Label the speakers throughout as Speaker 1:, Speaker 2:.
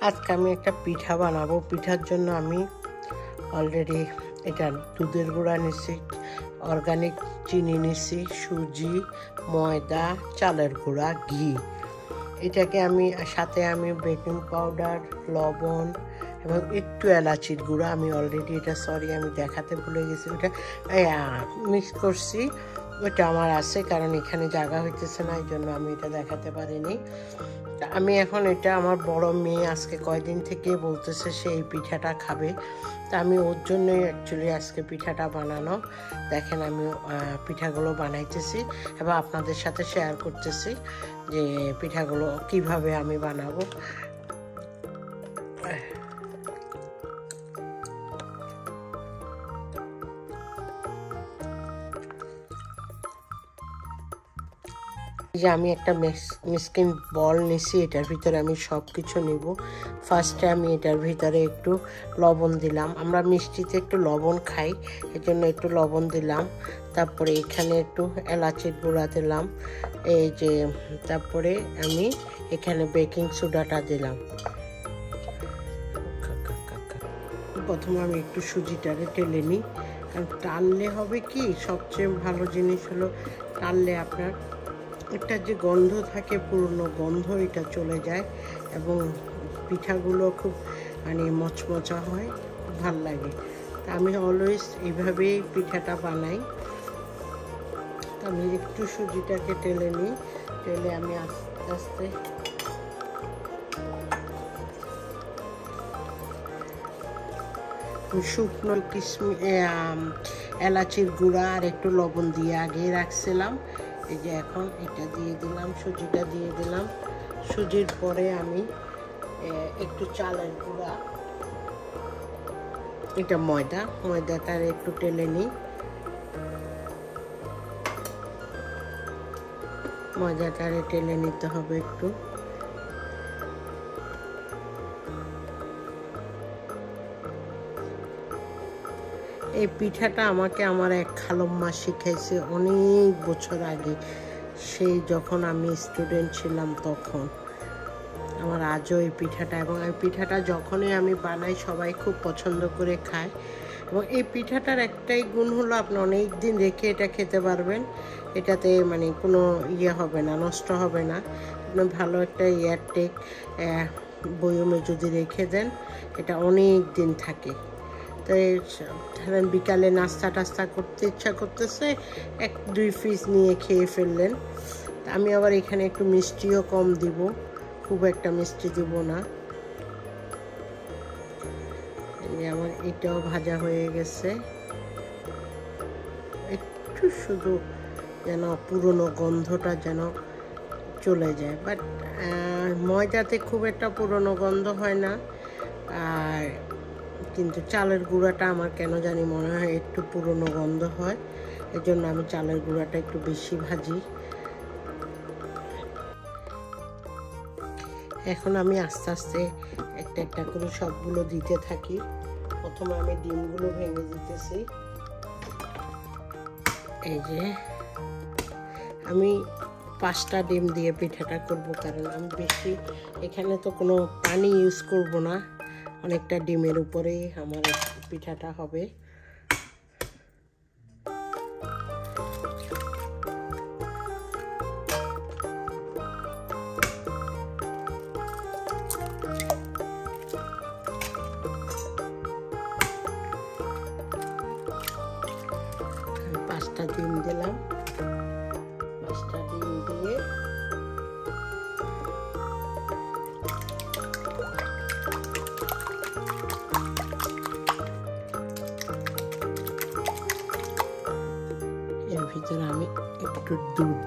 Speaker 1: আজকে আমি একটা পিঠা বানাবো। পিঠার জন্য আমি অলরেডি এটা দুধের গুঁড়া নিচ্ছি অর্গানিক চিনি নিচ্ছি সুজি, ময়দা, চালের গুঁড়া, ঘি। এটাকে আমি, সাথে আমি বেকিং পাউডার লবণ এবং একটু এলাচির গুঁড়া। আমি অলরেডি এটা সরি আমি দেখাতে ভুলে গেছি। ওটা মিক্স করছি। ওটা আমার আছে, কারণ এখানে জায়গা হইতেছে না এই জন্য আমি এটা দেখাতে পারিনি। আমি এখন এটা আমার বড় মেয়ে আজকে কয়দিন থেকে বলতেছে সে এই পিঠাটা খাবে। তা আমি ওর জন্যই অ্যাকচুয়ালি আজকে পিঠাটা বানানো। দেখেন আমি পিঠাগুলো বানাইতেছি এবং আপনাদের সাথে শেয়ার করতেছি যে পিঠাগুলো কীভাবে আমি বানাবো। যে আমি একটা মিসকিন বল নিছি, এটার ভিতরে আমি সব কিছু নিব ফার্স্টে আমি এটার ভিতরে একটু লবণ দিলাম। আমরা মিষ্টিতে একটু লবণ খাই, এজন্য একটু লবণ দিলাম। তারপরে এখানে একটু এলাচির গুঁড়া দিলাম। এই যে, তারপরে আমি এখানে বেকিং সোডাটা দিলাম। প্রথমে আমি একটু সুজিটারে টেলে নিই। কারণ টানলে হবে কি? সবচেয়ে ভালো জিনিস হলো টানলে আপনার একটা যে গন্ধ থাকে, পুরনো গন্ধ, এটা চলে যায় এবং পিঠাগুলো খুব মানে মচমচা হয়, ভালো লাগে। তা আমি অলওয়েজ এইভাবেই পিঠাটা বানাই। তা আমি একটু সুজিটাকে টেলে নিই, টেলে আমি আস্তে আস্তে শুকনো কিশমি এলাচির গুঁড়া আর একটু লবণ দিয়ে আগে রাখছিলাম। এই যে এখন এটা দিয়ে দিলাম, সুজিটা দিয়ে দিলাম। সুজির পরে আমি একটু চালের গুঁড়া, এটা ময়দা ময়দাটার একটু টেলে নিই ময়দাটারে টেলে নিতে হবে একটু। এই পিঠাটা আমাকে আমার এক খালম্মা শিখাইছে অনেক বছর আগে। সেই যখন আমি স্টুডেন্ট ছিলাম তখন। আমার আজও এই পিঠাটা এবং এই পিঠাটা যখনই আমি বানাই সবাই খুব পছন্দ করে খায়। এবং এই পিঠাটার একটাই গুণ হলো আপনি অনেক দিন রেখে এটা খেতে পারবেন। এটাতে মানে কোনো ইয়ে হবে না, নষ্ট হবে না। আপনি ভালো একটা এয়ারটেক বয়মে যদি রেখে দেন, এটা অনেক দিন থাকে। ধরেন বিকালে নাস্তা টাস্তা করতে ইচ্ছা করতেছে, এক, দুই পিস নিয়ে খেয়ে ফেললেন। আমি আবার এখানে একটু মিষ্টিও কম দিব, খুব একটা মিষ্টি দিব না। আমার এটাও ভাজা হয়ে গেছে। একটু শুধু যেন পুরনো গন্ধটা যেন চলে যায়। বাট ময়দাতে খুব একটা পুরনো গন্ধ হয় না। আর কিন্তু চালের গুঁড়াটা আমার কেন জানি মনে হয় একটু পুরনো গন্ধ হয়। এই জন্য আমি চালের গুঁড়াটা একটু বেশি ভাজি। এখন আমি আস্তে আস্তে একটা একটা করে সবগুলো দিতে থাকি। প্রথমে আমি ডিমগুলো ভেঙে দিতেছি। এই যে, আমি পাঁচটা ডিম দিয়ে পিঠাটা করব কারণ আমি বেশি এখানে তো কোনো পানি ইউজ করব না। অনেকটা ডিমের উপরেই আমার পিঠাটা হবে।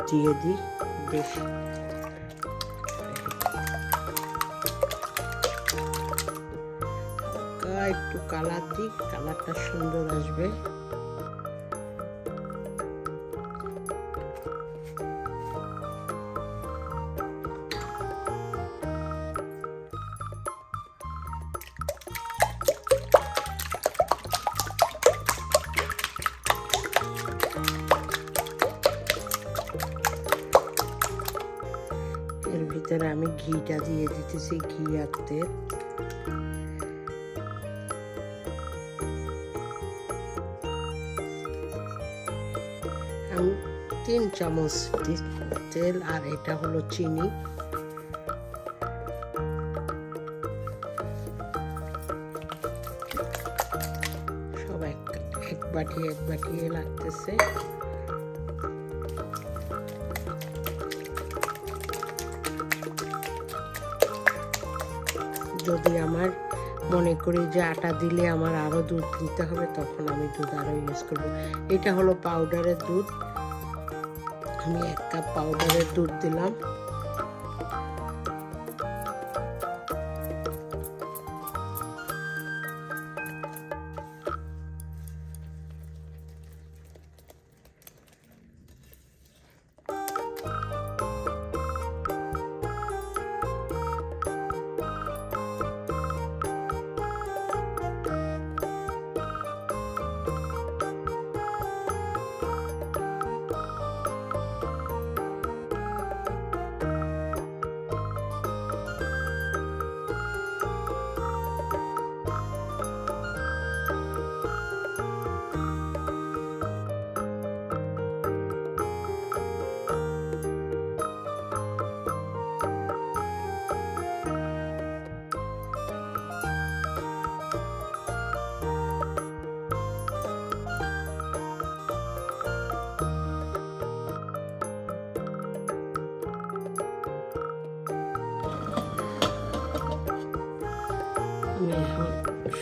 Speaker 1: দিয়ে দিই। বেশি। একটু কালার দিই কালারটা সুন্দর আসবে। আমি ঘিটা দিয়ে দিতেছি ঘি আর আমি তিন চামচ তেল আর এটা হলো চিনি। সব এক এক বাটি এক বাটি লাগতেছে। যদি আমার মনে করি যে আটা দিলে আমার আরও দুধ দিতে হবে, তখন আমি দুধ আরও ইউজ করব। এটা হলো পাউডারের দুধ। আমি এক কাপ পাউডারের দুধ দিলাম।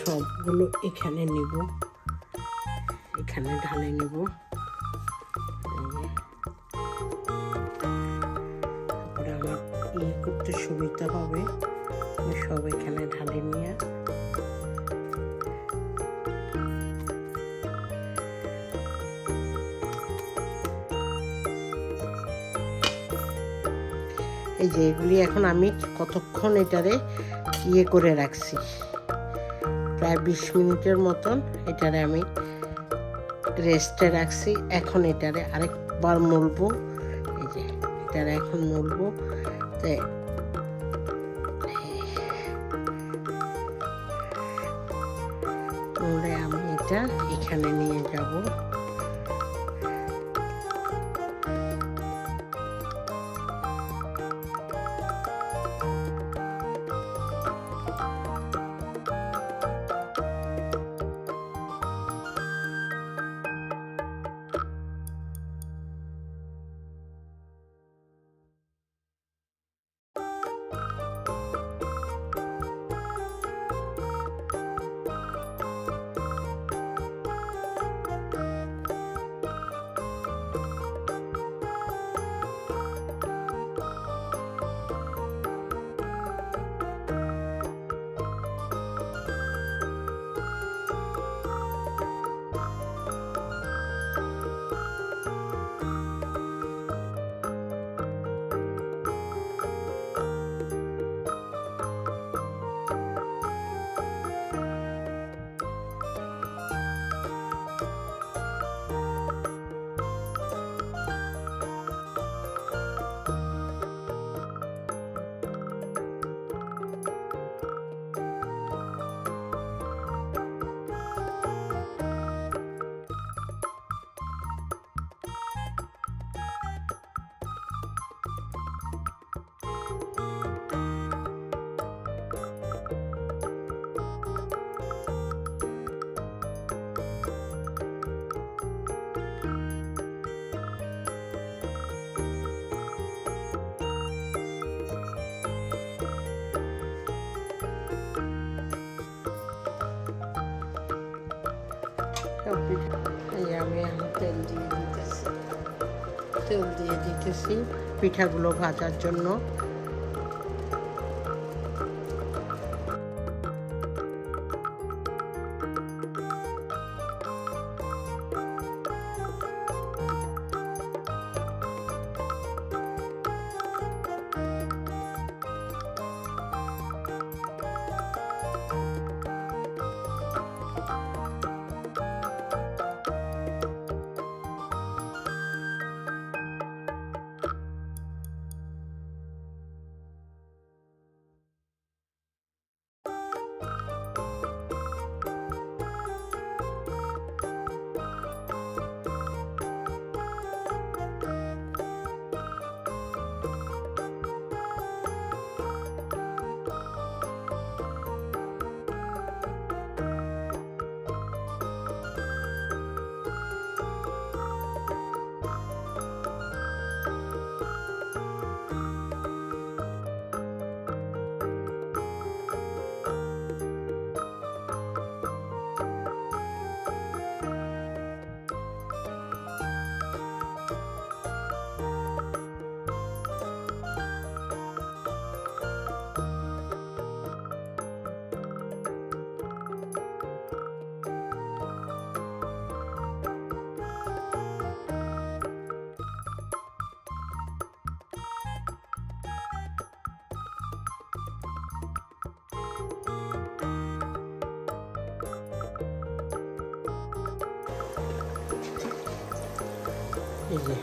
Speaker 1: সবগুলো এখানে নিব। এখানে ঢালে নিব। তারপরে আমার করতে সুবিধা হবে। সব এখানে ঢালে নিয়ে। এই যে এগুলি এখন আমি কতক্ষণ এটারে ইয়ে করে রাখছি? প্রায় বিশ মিনিটের মতন এটারে আমি রেস্টে রাখছি। এখন এটারে আরেকবার মলবো। এই যে, এটারে এখন মলবো। তো আমি এটা এখানে নিয়ে যাব। এই আমি তেল দিয়ে তেল দিয়ে পিঠাগুলো ভাজার জন্য। এই যে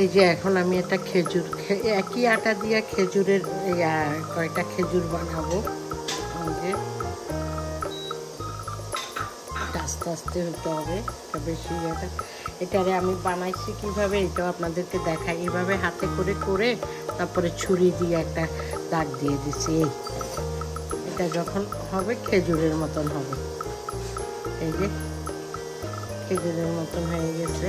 Speaker 1: এই যে এখন আমি একটা খেজুর একই আটা দিয়ে খেজুরের কয়টা খেজুর বানাবো? আস্তে আস্তে হতে হবে বেশি এটা এটারে আমি বানাইছি কীভাবে, এটাও আপনাদেরকে দেখাই। এইভাবে হাতে করে করে তারপরে ছুরি দিয়ে একটা দাগ দিয়ে দিছি এই। এটা যখন হবে, খেজুরের মতন হবে। এই যে, খেজুরের মতন হয়ে গেছে।